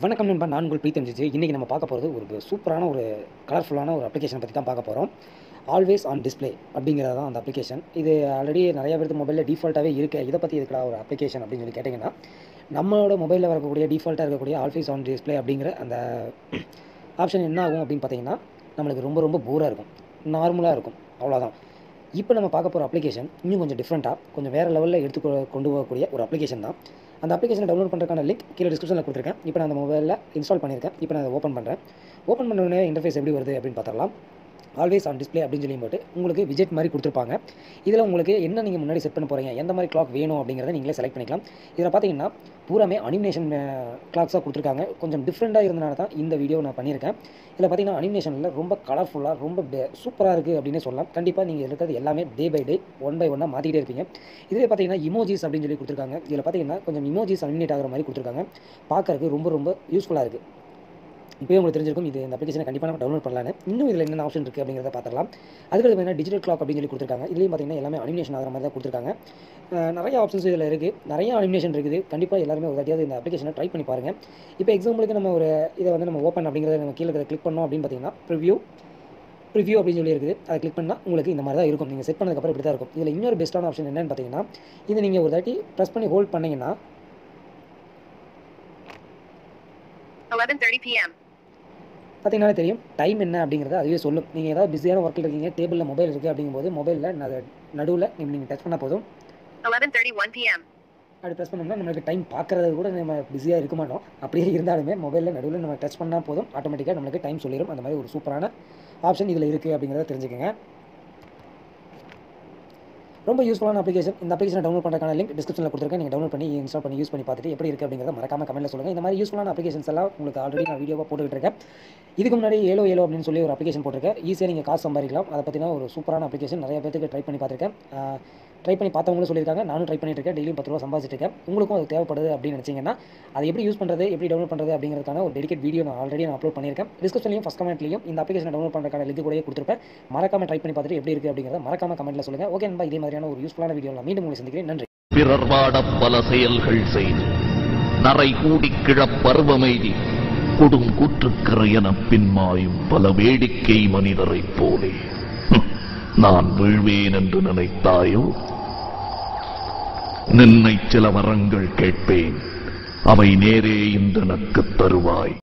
வணக்கம் நண்பா நான் உங்கள் பிரீத்தம் ஜிஜி. இன்றைக்கி நம்ம பார்க்க போகிறது ஒரு சூப்பரான ஒரு கலர்ஃபுல்லான ஒரு அப்ளிகேஷன் பற்றி தான் பார்க்க போகிறோம் ஆல்வேஸ் ஆன் டிஸ்ப்ளே அப்படிங்கிறது தான் அந்த அப்ளிகேஷன் இது ஆல்ரெடி நிறைய பேருக்கு மொபைலில் டிஃபால்ட்டாகவே இருக்குது இதை பற்றி இருக்கிற ஒரு அப்ளிகேஷன் அப்படின்னு சொல்லி கேட்டிங்கன்னா நம்மளோட மொபைலில் வரக்கூடிய டிஃபால்ட்டாக இருக்கக்கூடிய ஆல்வேஸ் ஆன் டிஸ்ப்ளே அப்படிங்கிற அந்த ஆப்ஷன் என்ன ஆகும் அப்படின்னு பார்த்தீங்கன்னா நம்மளுக்கு ரொம்ப ரொம்ப போராக இருக்கும். நார்மலாக இருக்கும். அவ்வளோதான் இப்போ நம்ம பார்க்க போகிற அப்ளிகேஷன் இன்னும் கொஞ்சம் டிஃப்ரெண்ட்டாக கொஞ்சம் வேறு லெவலில் எடுத்து கொ- கொண்டு போகக்கூடிய ஒரு அப்ளிகேஷன் தான். அந்த அப்ளிகேஷனை டவுன்லோட் பண்ணுறதுக்கான லிங்க் கீழே டிஸ்கிரிப்ஷனில் கொடுத்துருக்கேன். இப்போ நான் அந்த மொபைலில் இன்ஸ்டால் பண்ணியிருக்கேன். இப்போ நான் அதை ஓப்பன் பண்ணுறேன் ஓப்பன் பண்ண உடனே இன்டர்ஃபேஸ் எப்படி வருது அப்படின்னு பார்த்துடலாம். ஆல்வேஸ் ஆன் டிஸ்ப்ளே அப்படின்னு சொல்லி போட்டு உங்களுக்கு விஜெட் மாதிரி கொடுத்துருப்பாங்க. இதில் உங்களுக்கு என்ன நீங்கள் முன்னாடி செட் பண்ண போகிறீங்க எந்த மாதிரி கிளாக் வேணும் அப்படிங்கிறத நீங்களே செலக்ட் பண்ணிக்கலாம். இதில் பார்த்தீங்கன்னா பூராமே அனிமேஷன் கிளாக்ஸாக கொடுத்துருக்காங்க. கொஞ்சம் டிஃப்ரெண்ட்டாக இருந்தனால தான் இந்த வீடியோ நான் பண்ணியிருக்கேன். இதில் பார்த்தீங்கன்னா அனிமேஷனில் ரொம்ப கலர்ஃபுல்லாக ரொம்ப சூப்பராக இருக்குது அப்படின்னு சொல்லலாம். கண்டிப்பாக நீங்கள் இருக்கிறது எல்லாமே day by day one by ஒன்னாக மாற்றிக்கிட்டே இருப்பீங்க. இதில் பார்த்தீங்கன்னா இமோஜிஸ் அப்படின்னு சொல்லி கொடுத்துருக்காங்க. இதில் பார்த்தீங்கன்னா கொஞ்சம் இமோஜிஸ் அனிமேட் ஆகிற மாதிரி கொடுத்துருக்காங்க. பார்க்கறதுக்கு ரொம்ப ரொம்ப யூஸ்ஃபுல்லாக இருக்குது இப்போயே உங்களுக்கு தெரிஞ்சிருக்கும் இது இந்த அப்ளிகேஷனை கண்டிப்பாக நம்ம டவுன்லோட் பண்ணலான்னு இன்னும் இதில் என்னென்ன ஆப்ஷன் இருக்குது அப்படிங்கிறத பார்த்துக்கலாம் அதுக்கு பார்த்தீங்கன்னா டிஜிட்டல் கிளாக் அப்படின்னு சொல்லி கொடுத்துருக்காங்க. இதுலேயும் பார்த்தீங்கன்னா எல்லாமே அனிமேஷன் ஆகிற மாதிரி தான் கொடுத்துருக்காங்க. நிறைய ஆப்ஷன்ஸ் இதில் இருக்குது நிறைய அனிமேஷன் இருக்குது. கண்டிப்பாக எல்லாருமே ஒரு தாட்டியாவது இந்த அப்ளிகேஷனை ட்ரை பண்ணி பாருங்கள் இப்போ எக்ஸாம்பிளுக்கு நம்ம ஒரு இதை வந்து நம்ம ஓப்பன் அப்படிங்கிறத நம்ம கீழே கிளிக் பண்ணோம் அப்படின்னு பார்த்தீங்கன்னா ப்ரிவ்யூ ப்ரிவ்யூ அப்படின்னு சொல்லி இருக்குது. அதை கிளிக் பண்ணால் உங்களுக்கு இந்த மாதிரி தான் இருக்கும். நீங்கள் செட் பண்ணதுக்கப்புறம் இப்படி தான் இருக்கும். இதில் இன்னொரு பெஸ்ட்டான ஆப்ஷன் என்னென்னு பார்த்தீங்கன்னா இது நீங்கள் ஒரு தாட்டி ப்ரெஸ் பண்ணி ஹோல்ட் பண்ணீங்கன்னா 11:30 p.m. பார்த்தீங்கன்னா தெரியும். டைம் என்ன அப்படிங்கிறத அதுவே சொல்லும். நீங்கள் ஏதாவது பிஸியான ஒர்க்கில் இருக்கீங்க டேபிளில் மொபைல் இருக்குது அப்படிங்கும்போது மொபைலில் நடுவில் நீங்கள் டச் பண்ணால் போதும். 11:31 p.m. அப்படி ப்ரெஸ் பண்ணோம்னா நம்மளுக்கு டைம் பார்க்குறது கூட நம்ம பிஸியாக இருக்க மாட்டோம். அப்படியே இருந்தாலுமே மொபைலில் நடுவில் நம்ம டச் பண்ணால் போதும். ஆட்டோமேட்டிக்காக நம்மளுக்கு டைம் சொல்லிடும் அந்த மாதிரி ஒரு சூப்பரான ஆப்ஷன் இதில் இருக்குது அப்படிங்கிறத தெரிஞ்சுக்கங்க. ரொம்ப யூஸ்ஃபுல்லான அப்ளிகேஷன் இந்த அப்ளிகேஷன் டவுன்லோட் பண்ணுறதுக்கான லிங்க் டிஸ்கிரிப்ஷனில் கொடுத்துருக்கேன். நீங்கள் டவுன்லோட் பண்ணி இன்ஸ்டால் பண்ணி யூஸ் பண்ணி பார்த்துட்டு எப்படி இருக்குது அப்படிங்கிறத மறக்காம கமெண்ட்டில் சொல்லுங்கள் இந்த மாதிரி யூஸ்ஃபுல்லான அப்ளிகேஷன்ஸ் எல்லாம் உங்களுக்கு ஆல்ரெடி நான் வீடியோவாக போட்டுக்கிட்டு இருக்கேன். இதுக்கு முன்னாடி ஏலோ ஏலோ அப்படின்னு சொல்லி ஒரு அப்ளிகேஷன் போட்டிருக்கேன் ஈஸியாக நீங்கள் காசு சம்பாதிக்கலாம். அதை பற்றினா ஒரு சூப்பரான அப்ளிகேஷன் நிறைய பேருக்கு ட்ரை பண்ணி பார்த்துருக்கேன். ட்ரை பண்ணி பார்த்தவங்களும் சொல்லியிருக்காங்க. நானும் ட்ரை பண்ணிட்டு இருக்கேன். டெய்லியும் பத்து ரூபா சம்பாதிச்சிட்டு இருக்கேன். உங்களுக்கும் அது தேவைப்படுது அப்படின்னு நினச்சிங்கன்னா அதை எப்படி யூஸ் பண்ணுறது எப்படி டவுன்லோட் பண்ணுறது அப்படிங்கிறதுக்கான ஒரு டெடிக்கேட் வீடியோ நான் ஆல்ரெடி நான் அப்லோட் பண்ணியிருக்கேன். டிஸ்கிரிப்ஷன்லையும் ஃபஸ்ட் கமெண்ட்லையும் இந்த அப்ளிகேஷன் டவுன்லோட் பண்ணுறதுக்கான லிங்க் கூட கொடுத்துருப்பேன். மறக்காம ட்ரை பண்ணி பார்த்துட்டு எப்படி இருக்குது அப்படிங்கிறத மறக்காம கமெண்ட்டில் சொல்லுங்கள் ஓகே நம்ம இதே மாதிரியான ஒரு யூஸ்ஃபுல்லான வீடியோ நான் மீண்டும் உங்களை சந்திக்கிறேன். நன்றி. பிறர் வாட பல செயல்கள் செய்து நரை கூடி கிழப் பருவமெய்தி கொடுங்கூற்றுக்கிற எனப் பின்மாயும் பல வேடிக்கை மனிதரைப் போலே. நான் வீழ்வேன் என்று நினைத்தாயோ? நின்னை சில வரங்கள் கேட்பேன் அவை நேரே இன்றனக்குத் தருவாய்.